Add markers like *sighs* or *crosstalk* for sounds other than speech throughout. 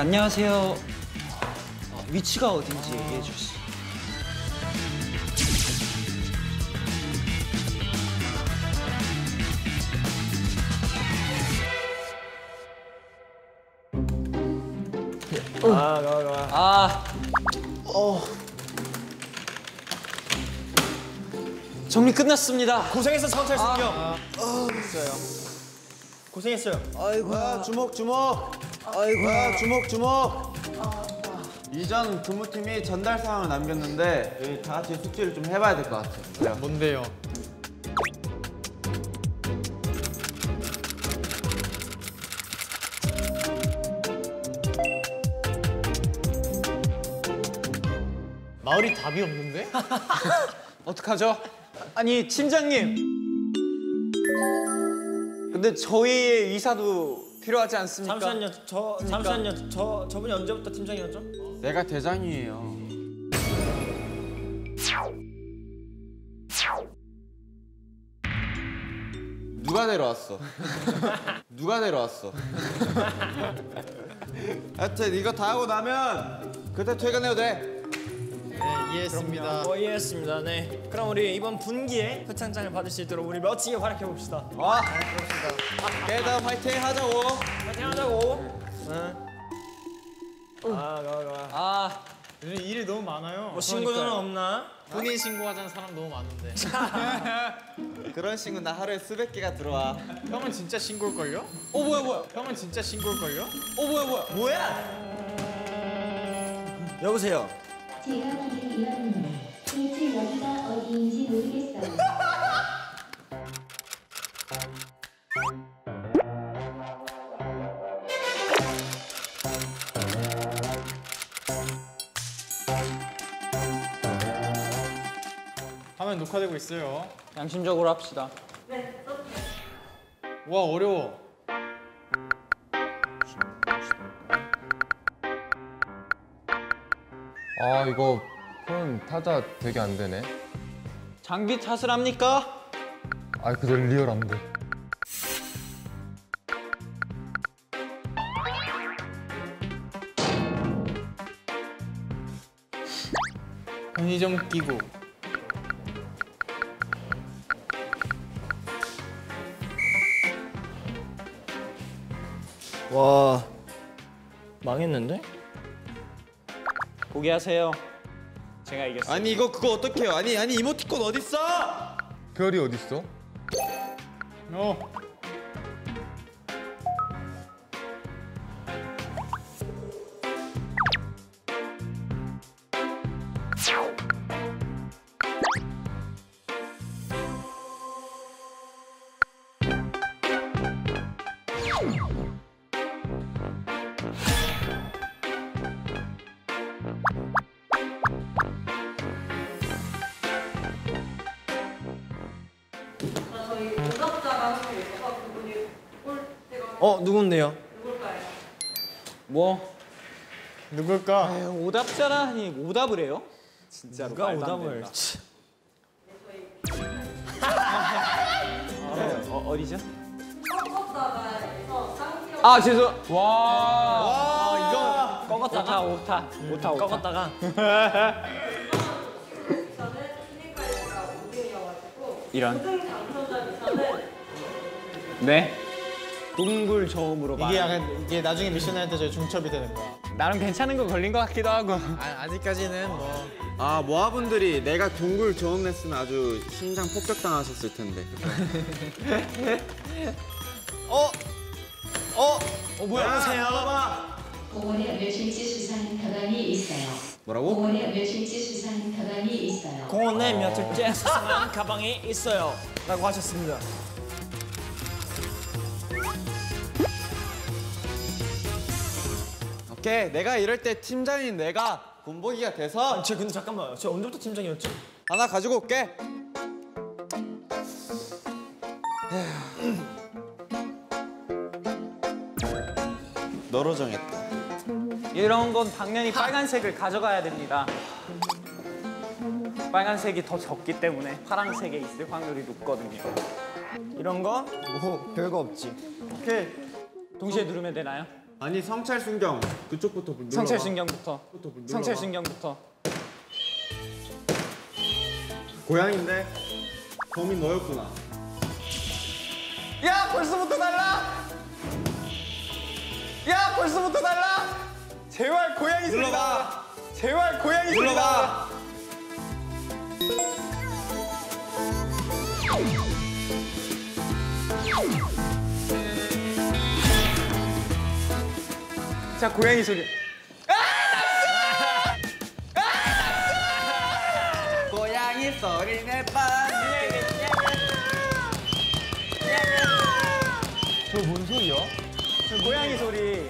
안녕하세요. 어, 위치가 어딘지 얘기해 주시. 아, 가, 가. 아, 정리 끝났습니다. 고생했어 성철 승경. 고생했어요. 아이고 야, 주먹 주먹 아이고 야, 주먹 주먹 이전 근무팀이 전달 사항을 남겼는데 여기 다 같이 숙지를 좀 해봐야 될 것 같아요 뭔데요? 마을이 답이 없는데? *laughs* 어떡하죠? 아니, 팀장님. 근데 저희의 의사도 필요하지 않습니까? 잠시만요. 저 잠시만요. 저 저분이 언제부터 팀장이었죠? 내가 대장이에요 누가 데려왔어? *laughs* 누가 데려왔어? 하여튼 이거 다 하고 나면 그때 퇴근해도 돼 네, 이해했습니다. 어, 이해했습니다. 네. 그럼 우리 이번 분기에 표창장을 받을 수 있도록 우리 멋지게 활약해 봅시다. 와 깨다 파이팅 하자고 파이팅 하자고. 응. 아, 가, 가. 아, 요즘 일이 너무 많아요. 뭐 신고는 없나? 본인 신고하자는 사람 너무 많은데. *laughs* 그런 식으로 나 하루에 수백 개가 들어와 형은 진짜 신고일걸요? 어 뭐야 뭐야? 형은 진짜 신고일걸요? 어 뭐야 뭐야? 뭐야? 여보세요. 제가 길을 잃었는데 대체 여기가 어디인지 모르겠어요. 화면 녹화되고 있어요. 양심적으로 합시다. 와 어려워. 아 이거 폰 타자 되게 안 되네. 장비 탓을 합니까? 아 그저 리얼 안 돼. 편의점 끼고. 와. 망했는데? 포기하세요. 제가 이겼어요. 아니 이거 그거 어떻게 해요 아니 아니 이모티콘 어딨어 별이 어딨어? 어. 어, 누군데요? 누굴까요? 뭐 누굴까? 아유, 오답자라니 오답을 해요? 진짜로 누가 오답을? 된다. *laughs* 어, 어디죠? 아 죄송. 와. 아, 이거 꺾었다가 오타 오타 오타. 꺾었다가 미션은 클리카이가 5등이어가지고 이런. 5등 당첨자 미션은 네. 동굴 저음으로 말. 이게 약간 이게 나중에 미션 할 때 저희 중첩이 되는 거야. 나름 괜찮은 거 걸린 것 같기도 하고. 아, 아직까지는 뭐. 아 모아분들이 내가 동굴 저음 냈으면 아주 심장 폭격 당하셨을 텐데 *laughs* 어? 어? 어 뭐야? 여보세요. 공원에 멸치지 수산 가방이 있어요. 뭐라고? 공원에 멸치지 수산 가방이 있어요. 공원에 며칠째 수상한 가방이 있어요. 라고 하셨습니다. 오케이 내가 이럴 때 팀장인 내가 본보기가 돼서 아, 저 근데 잠깐만. 저 언제부터 팀장이었지? 하나 가지고 올게. *sighs* 너로 정했다. 이런 건 당연히 빨간색을 가져가야 됩니다. 빨간색이 더 적기 때문에 파란색에 있을 확률이 높거든요. 이런 거? 뭐 별거 없지. 오케이. 동시에 누르면 되나요? 아니 성찰 순경 그쪽부터 눌러봐. 성찰 신경부터. 눌러봐. 성찰 신경부터. 고양인데 범인 너였구나. 야 벌써부터 달라. 야 벌써부터 달라. 제발 고양이 소리. 나라. 제발 고양이 소리 나 자 고양이 소리. 고양이 소리 내봐. 저 뭔 소리야? 저 고양이 소리.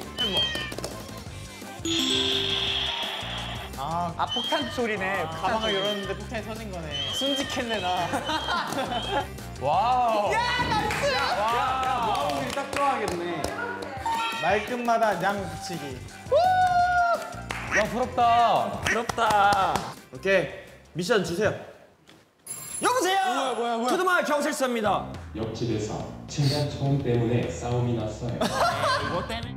아, 아 폭탄 소리네. 가방을 열었는데 폭탄이 터진 거네. 순직했네 나. *laughs* wow. 마음이 딱 좋아하겠네. 말끝마다 냥 붙이기. 와 부럽다. 부럽다. 오케이 미션 주세요. 여보세요. 뭐야 뭐야 뭐야. 투드마 경찰서입니다. 옆집에서 층간소음 때문에 싸움이 났어요. 뭐 때문에?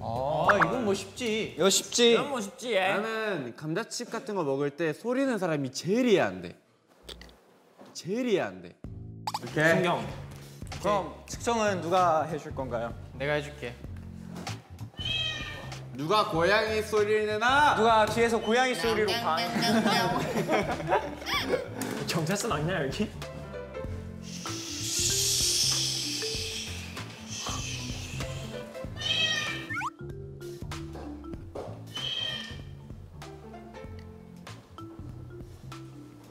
아, 아, 이건 뭐 쉽지. 이거 쉽지. 이런 거 쉽지. 예. 나는 감자칩 같은 거 먹을 때 소리 는 사람이 제일 이해 안 돼. 제일 이해 안 돼. 오케이. 신경. 그럼 측정은 누가 해줄 건가요? 내가 해줄게. 누가 고양이 소리를 내나? 누가 뒤에서 고양이 소리로 방. *laughs* 경찰서 맞냐 여기?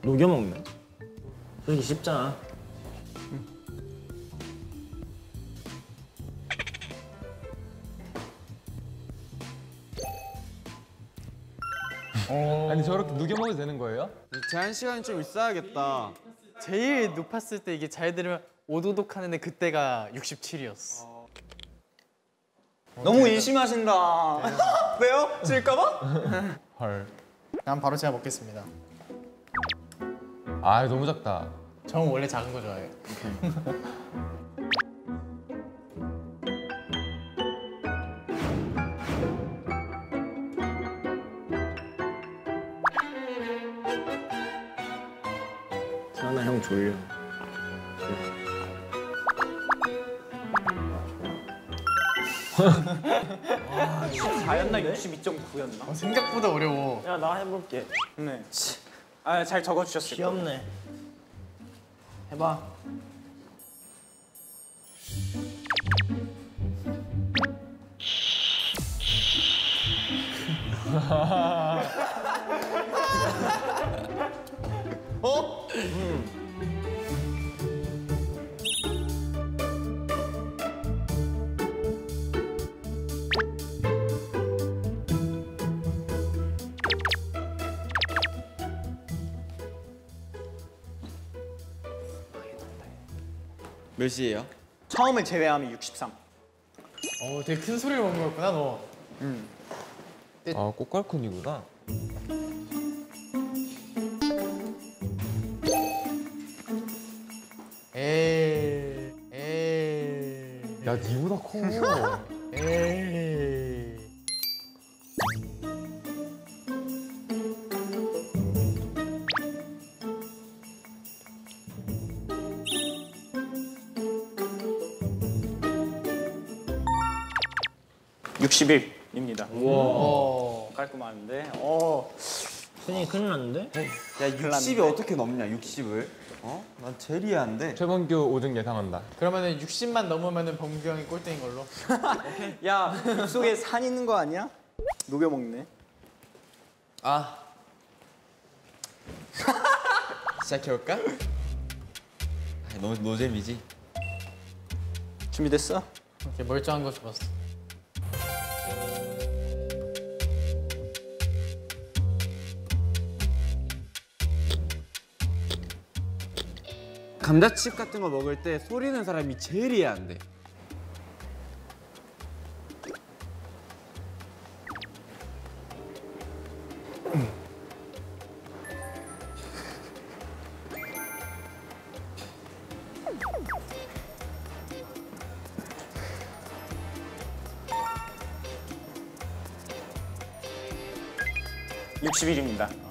녹여 먹네. 그러기 쉽잖아. 제한 시간이 좀 있어야겠다. 제일 높았을 때 이게 잘 들으면 오도독 하는데 그때가 67이었어. 너무 의심하신다. *laughs* 왜요? 질까봐? 헐. 난 바로 제가 먹겠습니다. 아 너무 작다. 저는 원래 작은 거 좋아해요. 졸려. 아, 4였나 62.9였나? 어, 생각보다 어려워. 야 나 해볼게. 네. 아, 잘 적어주셨을 거예요. 귀엽네. 해봐. *laughs* 몇 시예요? 처음을 제외하면 63. 어, 되게 큰 소리를 먹는 거였구나, 너. 아 꽃갈콘이구나. 에이, 에이, 야 니보다 커. 입니다 어. 깔끔한데. 어. 선생님 큰일 났는데? 야 60이 어떻게 넘냐 60을? 어? 난 돼. 최범규 5등 예상한다. 그러면은 60만 넘으면은 범규 형이 꼴등인 걸로. *laughs* 야, 속에 산 있는 거 아니야? 녹여 먹네. 아. *laughs* 시작해볼까? 아, 너, 노잼이지? 준비됐어? 이렇게 멀쩡한 거 좋았어. 감자칩 같은 거 먹을 때 소리 는 사람이 제일 이해 안 돼. 육십 일입니다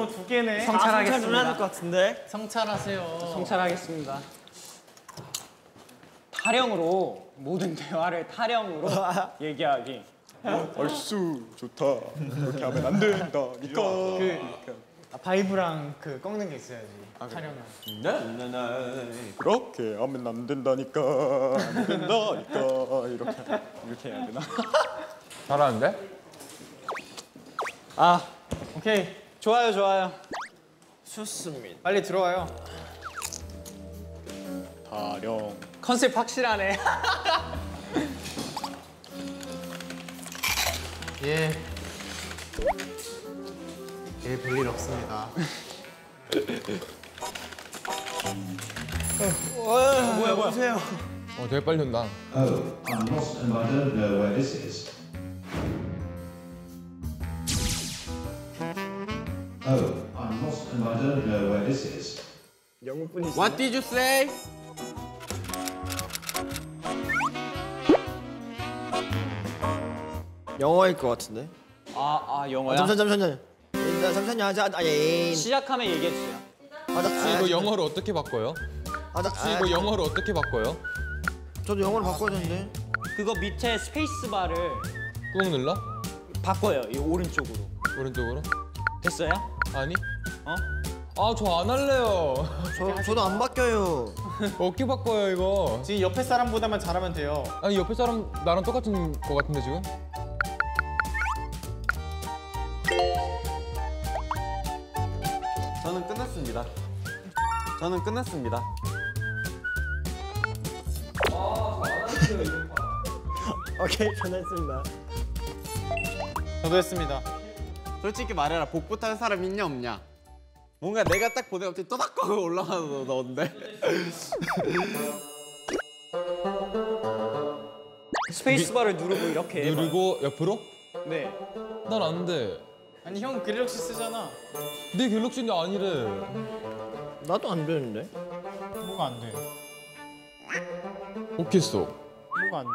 야, 벌써 뭐두 개네. 성찰하겠습니다. 눌러야 될것 같은데. 성찰하세요. 성찰하겠습니다. 타령으로 모든 대화를 타령으로 *laughs* 얘기하기. 얼쑤 좋다. 그렇게 하면 안 된다니까. 그 아, 바이브랑 그 꺾는 게 있어야지. 촬영은. 그렇게 하면 안 된다니까. 안 된다니까. 이렇게 이렇게 해야 되나? 잘하는데? 아, 오케이. 좋아요, 좋아요. 좋습니다. 빨리 들어와요. 타령. 컨셉 확실하네. *laughs* 예. 예, 별일 없습니다. 뭐야 뭐야. 보세요. 어 되게 빨리 온다. Oh, I'm lost and I don't know where this is. Oh, I'm lost and I don't know where this is. 영국 분이 What did you say? 영어일 것 같은데. 아, 아, 영어야? 잠시만 잠시만. 일단 잠시만요. 하자. 아, 예. 시작하면 얘기해 주세요. 아, 나, 이거 영어로 어떻게 바꿔요? 아, 나, 혹시 이거 영어로 어떻게 바꿔요? 저도 영어로 바꿔야 되는데. 그거 밑에 스페이스 바를 꾹 눌러? 바꿔요. 이 오른쪽으로. 오른쪽으로? 됐어요? 아니? 어? 아 저 안 할래요. 저 저도 안 바뀌어요. 어떻게 바꿔요 이거? 지금 옆에 사람보다만 잘하면 돼요. 아니 옆에 사람 나랑 똑같은 거 같은데 지금? 저는 끝났습니다. 저는 끝났습니다. *laughs* 오케이 전했습니다. 저도 했습니다. 솔직히 말해라 복붙 한 사람 있냐 없냐? 뭔가 내가 딱 보내 갑자기 또닥하고 *laughs* 올라가서 넣었는데 *laughs* 스페이스바를 누르고 이렇게 해봐요. 누르고 옆으로? 네. 난 안 돼. 아니 형 갤럭시 쓰잖아. 내 갤럭시인데 아니래. 나도 안 되는데. 뭐가 안 돼? 어떻게 했어? 뭐가 안 돼?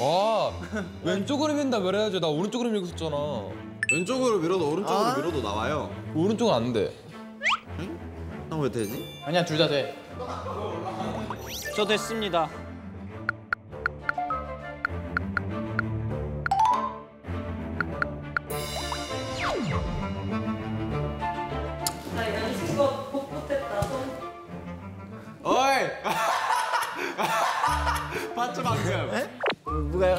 아 왼쪽으로 민다 그래야지 나 오른쪽으로 밀고 있었잖아. 왼쪽으로 밀어도 오른쪽으로 아? 밀어도 나와요. 오른쪽은 안 돼. 난왜 되지? 아니야 둘 다 돼. 저 됐습니다. 어이! *laughs* 봤죠 방금? 누가요?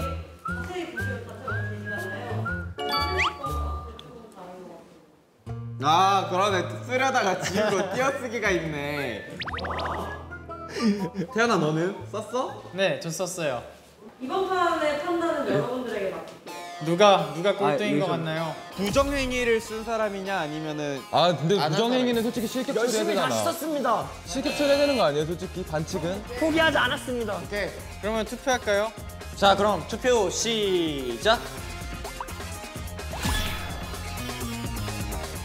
아 그러네 쓰려다가 거 띄어쓰기가 있네. 태연아 너는 썼어? 네, 전 썼어요. 이번 판의 판단은 여러분들에게 맡길게요. 누가 누가 꼴등인 것 같나요? 부정행위를 쓴 사람이냐 아니면은 아 근데 안 부정행위는 솔직히 실격 처리해야 열심히 다시 되잖아. 썼습니다. 실격 처리해야 되는 거 아니에요 솔직히 반칙은? 포기하지 않았습니다. 오케이. 그러면 투표할까요? 자, 그럼 투표 시작.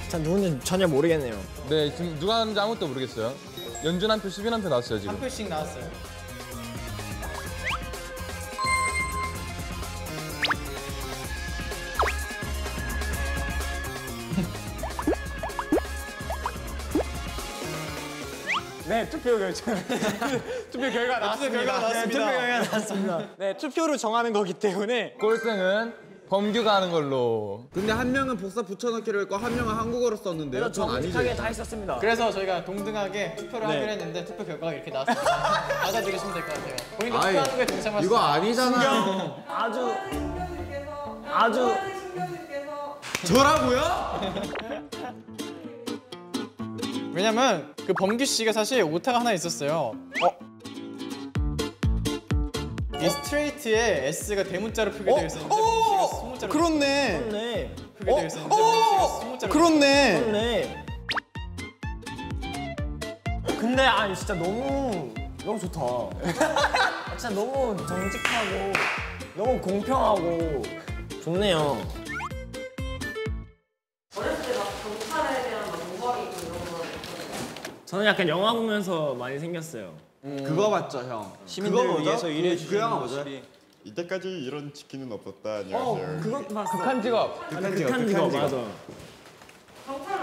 자 누군지 전혀 모르겠네요. 네 지금 누가 하는지 아무것도 모르겠어요. 연준 한 표, 수빈 한 표 나왔어요 지금. 한 표씩 나왔어요. 네 투표 결정 *laughs* 투표 결과 나왔습니다. 투표 결과 나왔습니다. 투표 결과 나왔습니다. 네 투표로 정하는 거기 때문에 꼴등은 범규가 하는 걸로. 근데 한 명은 복사 붙여넣기로 했고 한 명은 한국어로 썼는데요. 그건 아니죠. 그래서 저희가 동등하게 투표를 하기로 했는데 투표 결과가 이렇게 나왔습니다. *laughs* 받아들이시면 될 것 같아요. 본인도 아이, 투표하는 게 동생만 이거 아니잖아요. 아주 아주 저라고요? *laughs* 왜냐면 그 범규 씨가 사실 오타가 하나 있었어요. 어? 이 스트레이트에 S가 대문자로 표기되어 있었는데 범규 씨가 소문자로 그렇네. 네. 표기되어 있었는데 범규 씨가 소문자로 그렇네. 네. 근데 아 진짜 너무 너무 좋다. 아, *laughs* 진짜 너무 정직하고 너무 공평하고 좋네요. 저는 약간 영화 보면서 많이 생겼어요. 그거 맞죠, 형? 시민들을 그거? 위해서 그- 일해 그 주시는 영화 뭐죠? 이때까지 이런 치킨은 없었다. 어, 안녕하세요. 그거 봤어. 극한 직업. 극한 직업, 극한 직업 맞아. 경찰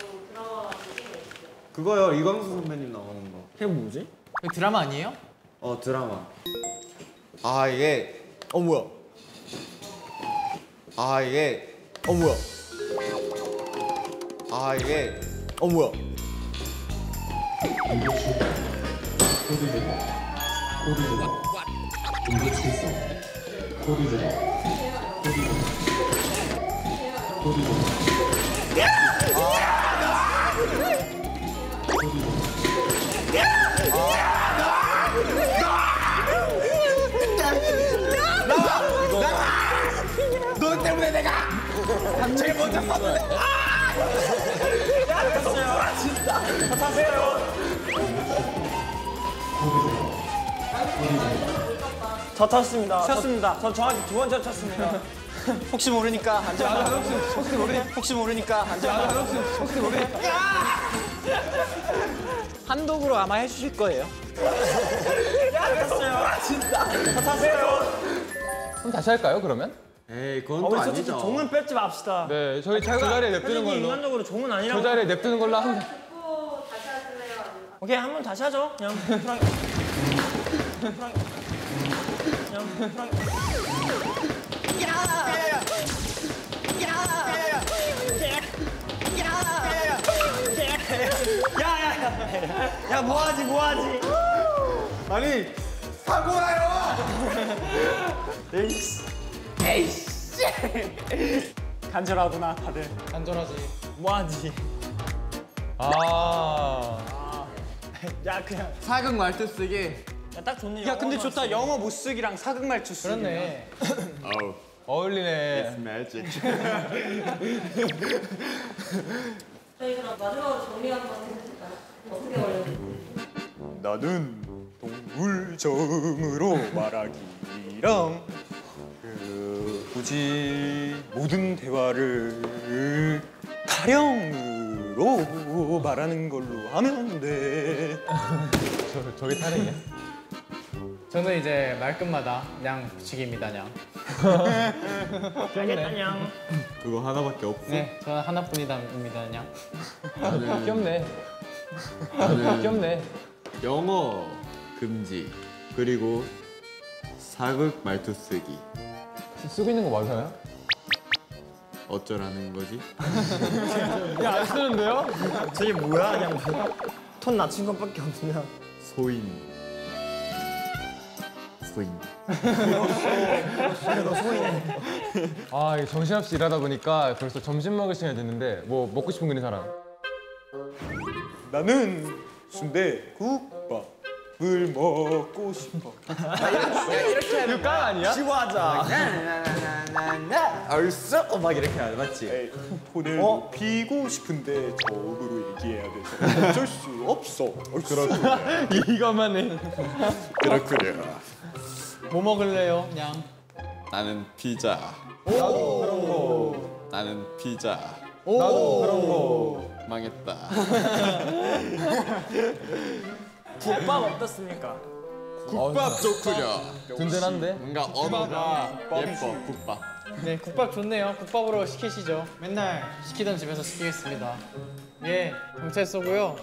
또 드라마. 그거요, 이광수 선배님 나오는 거. 그게 뭐지? 그 드라마 아니에요? 어, 드라마. 아, 이게. 어 뭐야? 아, 이게. 어 뭐야? 아, 이게. 어 뭐야? 코드제로 코드제로 공개 출석 코드제로 코드제로 코드제로 저 쳤습니다. 쳤습니다. 저 정확히 두 번째 쳤습니다. *laughs* 혹시 모르니까 앉아. 혹시 모르 혹시 모르니까 앉아. 혹시 모르니까. 한독으로 아마 해주실 거예요. 그럼 다시 할까요, 그러면? 에이, 그건 어, 또 아니죠. 종은 뺏지 맙시다. 네, 저희 저 자리에 냅두는 걸로. 인간적으로 종은 저 아니라고. 자리에 냅두는 걸로 합니다. 듣고 다시 하실래요? 아니면 오케이 한 번 다시 하죠. 그냥 편하게. 편하게. 그냥 편하게. 야야야! 야 뭐하지 뭐하지? 아니, 사고나요! 간절하구나 다들. 간절하지. 뭐하지? 아. 야 그냥 사극 말투 쓰기. 야, 딱 좋네. 야 근데 좋다. 쓰기. 영어 못 쓰기랑 사극 말투 쓰기. 그렇네. 아우, 어울리네. *laughs* 저희 그럼 마지막으로 정리 한번 해주실까요? 어떻게 걸려요? 나는 동물정으로 말하기랑 그 굳이 모든 대화를 타령 으로 말하는 걸로 하면 돼. 저, 저게 타령이야? 저는 이제 말끝마다 냥 붙이기입니다, 냥. 알겠다 냥. 그거 하나밖에 없어. 네, 저는 하나뿐이다입니다, 냥. 귀엽네. 귀엽네. 영어 금지. 그리고 사극 말투 쓰기. 쓰고 있는 거 맞아요? 어쩌라는 거지? *laughs* 야, 안 쓰는데요? 저게 뭐야? 그냥 톤 낮춘 것밖에 없냐? 소인. 소인. 아, 이게 정신없이 일하다 보니까 벌써 점심 먹을 시간이 됐는데 뭐 먹고 싶은 거 있는 사람? 나는 순대국 밥을 먹고 싶어. 이거 깡 아니야? 얼쑤! 어, 막 이렇게 하지, 맞지? 에이, 폰을 높이고 싶은데 저음으로 얘기해야 돼서 어쩔 수 없어. 그렇군. *laughs* 이것만 해. 그렇구려. 뭐 먹을래요, 냥? 나는 피자. 나도 그런 거. 나는 피자. 나도 그런 거. 망했다. *laughs* 국밥 어떻습니까? 국밥 좋구려. 든든한데? 뭔가 언어가 예뻐, 국밥. 네, 국밥 좋네요. 국밥으로 시키시죠. 맨날 시키던 집에서 시키겠습니다. 예, 경찰 쏘고요.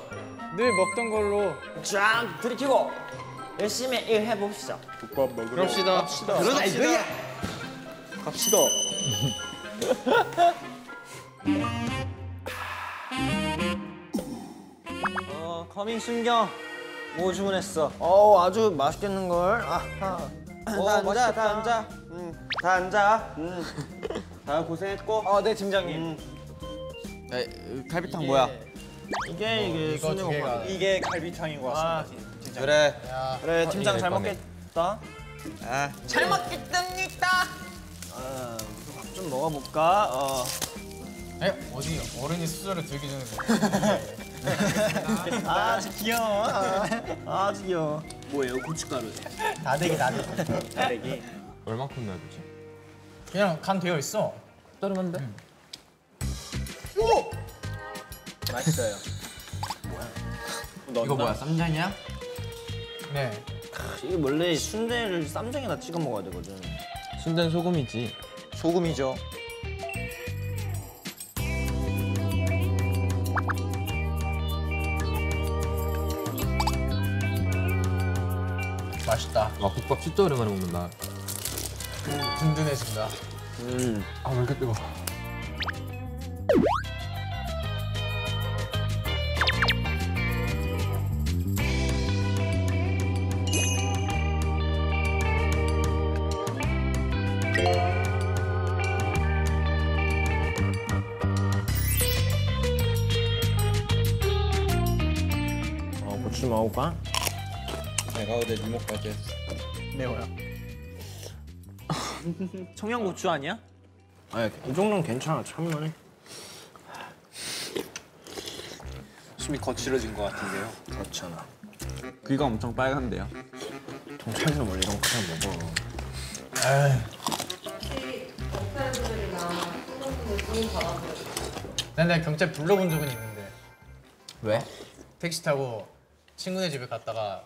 늘 먹던 걸로 쫙 들이키고 열심히 일해 봅시다. 국밥 먹으러 그럽시다. 그러자 이거야. 갑시다. 어, 커밍 순경. 뭐 주문했어? 어, 아주 맛있겠는 걸. 아하. 다 앉아, 다 앉아. 응, 다 앉아. 응. *laughs* 다 고생했고. 어, 네 팀장님. 음. 네, 갈비탕 뭐야? 이게 이게 이거 두 개가. 이게 갈비탕인 것 같습니다. 그래. 그래 팀장 잘. 먹겠다. 아, 잘 먹겠답니다. 어, 밥좀 먹어볼까? 어. 에? 어디 어른이 수저를 들기 전에 *laughs* 아 주 귀여워. 아, 아주 귀여워. 뭐예요? 고춧가루. 다대기 다대기. 다대기. 얼만큼 넣어야 되지? 그냥 간 되어 있어. 따름한데? 맛있어요. 이거 뭐야? 쌈장이야? 네. 이게 원래 순대를 쌈장에다 찍어 먹어야 되거든. 순대는 소금이지. 소금이죠. 맛있다. 와 국밥 진짜 오랜만에 먹는다. 든든해진다. 아왜 이렇게 뜨거? 어, 고추 먹을까? 니모까지 했어. 매워요. *laughs* 청양고추 아니야? 아니, 이 정도는 괜찮아. 참을만해. 숨이 거칠어진 것 같은데요. 그렇잖아. 귀가 엄청 빨간데요. 경찰서 원래 이런 거 그냥 먹어. 난 내가 경찰 불러본 적은 있는데 왜? 택시 타고 친구네 집에 갔다가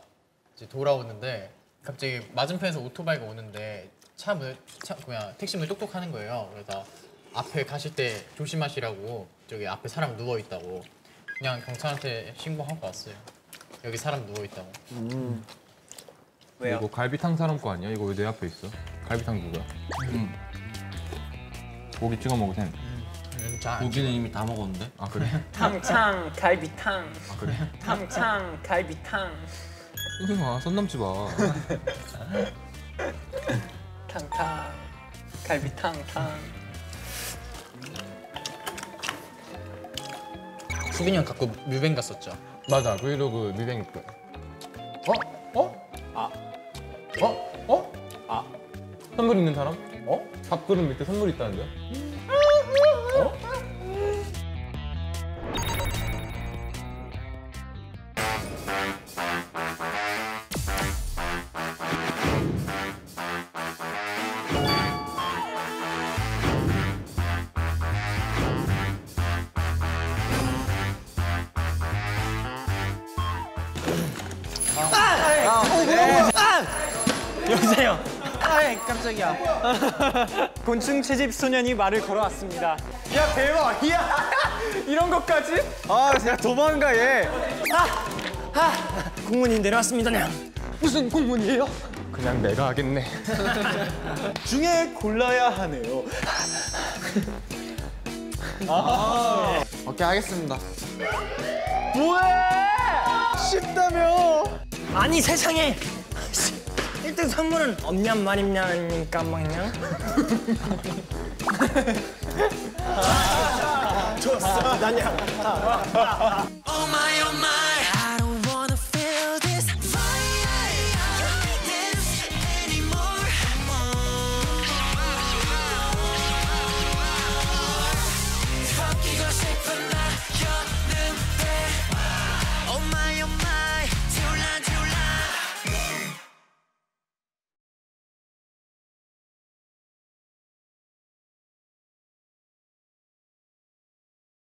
이제 돌아오는데 갑자기 맞은편에서 오토바이가 오는데 차 문, 차 그냥 택시 문 똑똑 하는 거예요. 그래서 앞에 가실 때 조심하시라고 저기 앞에 사람 누워 있다고 그냥 경찰한테 신고하고 왔어요. 여기 사람 누워 있다고. 왜요? 이거 갈비탕 사람 거 아니야? 이거 왜 내 앞에 있어? 갈비탕 누구야? 고기 찍어 먹을 땐. 음, 자, 고기는 이미 다 먹었는데. 아 그래? *laughs* 탕창 갈비탕. 아 그래? 탕창 갈비탕. 마, 손 넘지 마. 탕탕 갈비탕탕. 수빈이 형 갖고 뮤뱅 갔었죠. 맞아, 브이로그 뮤뱅 거. 어? 어? 어? 어? 아. 선물 있는 사람? 어? 밥그릇 밑에 선물 있다는데요? 여보세요. 깜짝이야. *laughs* 곤충 채집 소년이 말을 걸어왔습니다. 야 대박. 야 *laughs* 이런 것까지? 아, 제가 도망가 얘. 공무님 내려왔습니다, 냥. 무슨 공문이에요? 그냥 내가 하겠네. *laughs* 중에 골라야 하네요. 오케이 하겠습니다. 쉽다며. 아니 세상에 1등 선물은 없냔 말입냐니까 막냥. *laughs* 좋았어. 나냥